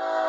Oh. Uh...